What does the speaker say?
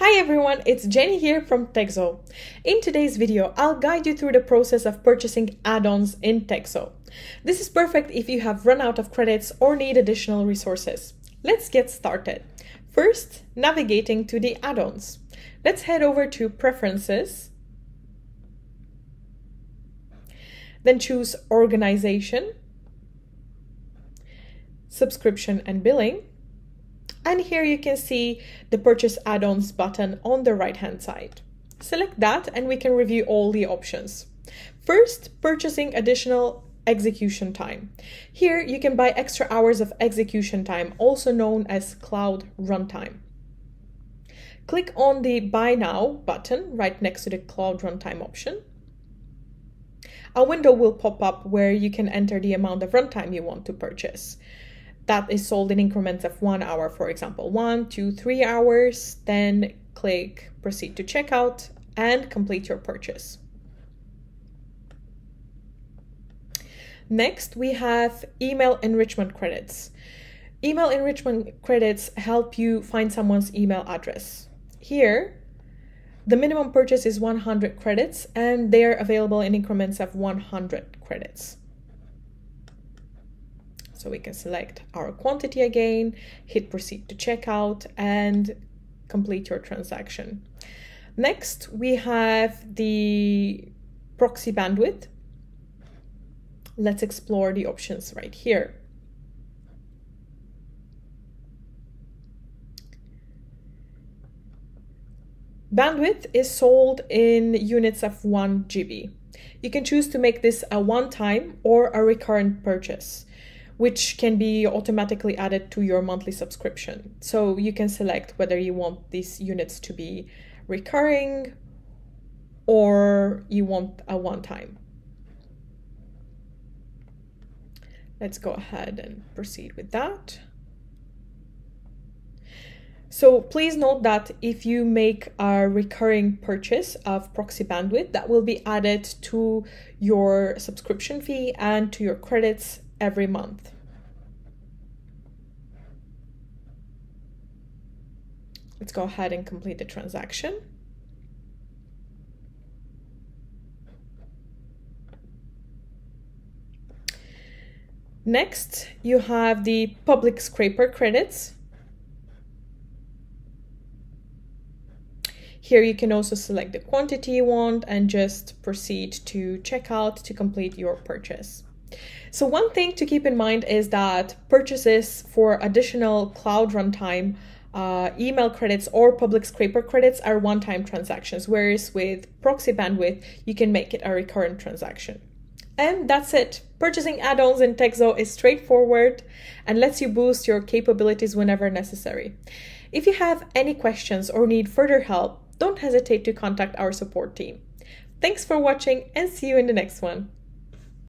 Hi everyone, it's Jenny here from TexAu. In today's video, I'll guide you through the process of purchasing add-ons in TexAu. This is perfect if you have run out of credits or need additional resources. Let's get started. First, navigating to the add-ons. Let's head over to Preferences, then choose Organization, Subscription and Billing, and here you can see the purchase add-ons button on the right hand side. Select that and we can review all the options. First, purchasing additional execution time. Here you can buy extra hours of execution time, also known as cloud runtime. Click on the Buy Now button right next to the Cloud Runtime option. A window will pop up where you can enter the amount of runtime you want to purchase that is sold in increments of one hour, for example, one, two, three hours. Then click proceed to checkout and complete your purchase. Next, we have email enrichment credits. Email enrichment credits help you find someone's email address. Here, the minimum purchase is 100 credits and they're available in increments of 100 credits. So we can select our quantity again, hit proceed to checkout and complete your transaction. Next, we have the proxy bandwidth. Let's explore the options right here. Bandwidth is sold in units of 1 GB. You can choose to make this a one-time or a recurrent purchase which can be automatically added to your monthly subscription. So you can select whether you want these units to be recurring or you want a one time. Let's go ahead and proceed with that. So please note that if you make a recurring purchase of proxy bandwidth, that will be added to your subscription fee and to your credits every month. Let's go ahead and complete the transaction. Next, you have the public scraper credits. Here you can also select the quantity you want and just proceed to checkout to complete your purchase. So one thing to keep in mind is that purchases for additional cloud runtime uh, email credits or public scraper credits are one-time transactions, whereas with proxy bandwidth, you can make it a recurrent transaction. And that's it. Purchasing add-ons in TexAu is straightforward and lets you boost your capabilities whenever necessary. If you have any questions or need further help, don't hesitate to contact our support team. Thanks for watching and see you in the next one.